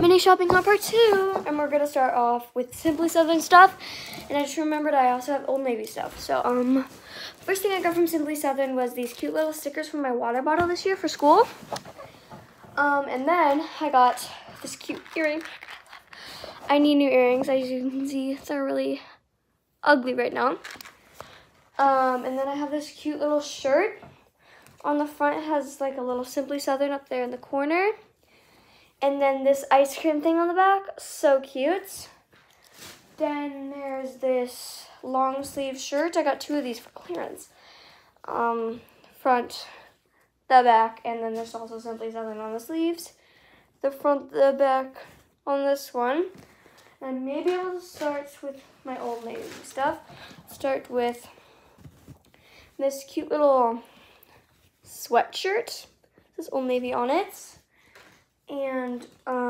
mini shopping haul part two. And we're gonna start off with Simply Southern stuff. And I just remembered I also have Old Navy stuff. So, um, first thing I got from Simply Southern was these cute little stickers for my water bottle this year for school. Um, and then I got this cute earring. I need new earrings. As you can see, they're really ugly right now. Um, and then I have this cute little shirt. On the front has like a little Simply Southern up there in the corner. And then this ice cream thing on the back, so cute. Then there's this long sleeve shirt. I got two of these for clearance. Um, front, the back, and then there's also Simply Southern on the sleeves. The front, the back on this one. And maybe I'll start with my Old Navy stuff. Start with this cute little sweatshirt. This Old Navy on it. And um,